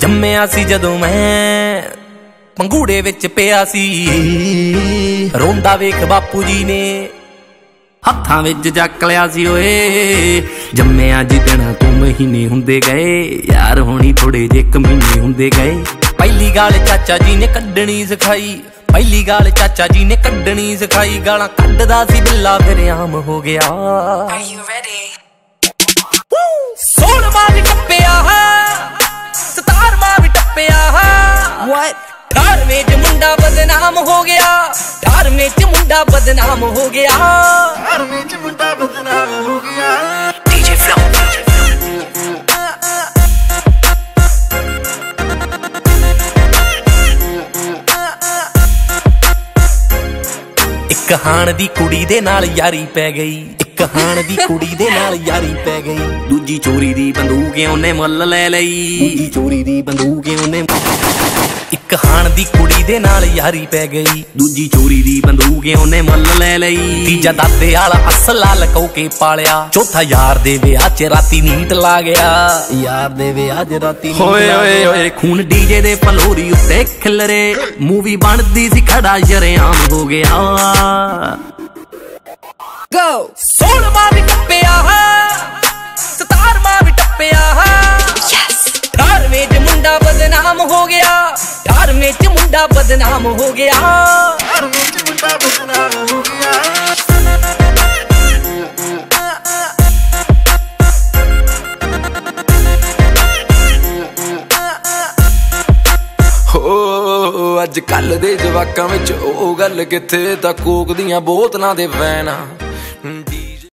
ਜੰਮਿਆ ਸੀ ਜਦੋਂ ਮੈਂ ਪੰਗੂੜੇ ਵਿੱਚ ਪਿਆ ਸੀ। ਰੋਂਦਾ ਵੇਖ ਬਾਪੂ ਜੀ ਨੇ ਹੱਥਾਂ ਵਿੱਚ ਚੱਕ ਲਿਆ ਸੀ ਓਏ। ਜੰਮਿਆ ਜਿੱਦਣਾ ਤੂੰ ਮਹੀਨੇ ਹੁੰਦੇ ਗਏ, ਯਾਰ ਹੋਣੀ ਥੋੜੇ ਜੇ ਕਮੀਨੇ ਹੁੰਦੇ ਗਏ। ਪਹਿਲੀ ਗਾਲ ਚਾਚਾ ਜੀ ਨੇ ਕੱਢਣੀ ਸਿਖਾਈ, ਪਹਿਲੀ ਗਾਲ ਚਾਚਾ ਜੀ ਨੇ ਕੱਢਣੀ ਸਿਖਾਈ, ਗਾਲਾਂ ਕੱਢਦਾ ਸੀ ਬਿੱਲਾ ਫਿਰ ਆਮ ਹੋ ਗਿਆ। Are you ready? What? 18ਵੇਂ ਚ ਮੁੰਡਾ ਬਦਨਾਮ ਹੋ ਗਿਆ। 18ਵੇਂ ਚ ਮੁੰਡਾ ਬਦਨਾਮ ਹੋ ਗਿਆ। DJ Flow. ਇੱਕ ਹਾਣ ਦੀ ਕੁੜੀ ਦੇ ਨਾਲ ਯਾਰੀ ਪੈ ਗਈ। ਇੱਕ ਹਾਣ ਦੀ ਕੁੜੀ ਦੇ ਨਾਲ ਯਾਰੀ ਪੈ ਗਈ। ਦੂਜੀ ਚੋਰੀ ਦੀ ਬੰਦੂਕ ਉਹਨੇ ਮੁੱਲ ਲੈ ਲਈ। ਦੂਜੀ ਚੋਰੀ ਦੀ ਬੰਦੂਕ ਉਹਨੇ ਇੱਕ ਹਾਣ ਦੀ ਕੁੜੀ ਦੇ ਨਾਲ ਯਾਰੀ ਪੈ ਗਈ। ਦੂਜੀ ਚੋਰੀ ਦੀ ਬੰਦੂਕ ਉਹਨੇ ਮੁੱਲ ਲੈ ਲਈ। ਤੀਜਾ ਦਾਦੇ ਵਾਲਾ ਅਸਲਾ ਲਕੋ ਕੇ ਪਾਲਿਆ। ਚੌਥਾ ਯਾਰ ਦੇ ਵਿਆਹ 'ਚ ਰਾਤੀ ਨੀਂਦ ਲਾ ਗਿਆ। ਯਾਰ ਦੇ ਵਿਆਹ 'ਚ ਰਾਤੀ ਨੀਂਦ ਓਏ ਓਏ ਓਏ ਖੂਨ ਡੀਜੇ ਦੇ ਪਲੋਰੀ ਉੱਤੇ ਖਿਲਰੇ। ਮੂਵੀ ਬਣਦੀ ਸੀ ਖੜਾ ਜਰਿਆਮ ਹੋ ਗਿਆ। Go! ਸੋਲਵਾਂ ਵੀ ਟੱਪਿਆ। ਸਤਾਰਵਾਂ ਵੀ ਟੱਪਿਆ। Yes! 18ਵੇਂ ਚ ਮੁੰਡਾ ਬਦਨਾਮ ਹੋ ਗਿਆ। 18ਵੇਂ ਚ ਮੁੰਡਾ ਬਦਨਾਮ ਹੋ ਗਿਆ। ਹੋ ਅੱਜ ਕੱਲ ਦੇ ਜਵਾਕਾਂ ਵਿੱਚ ਉਹ ਗੱਲ ਕਿੱਥੇ? ਤਾਂ ਕੋਕ ਦੀਆਂ ਬੋਤਲਾਂ ਦੇ ਵੈਨਾ।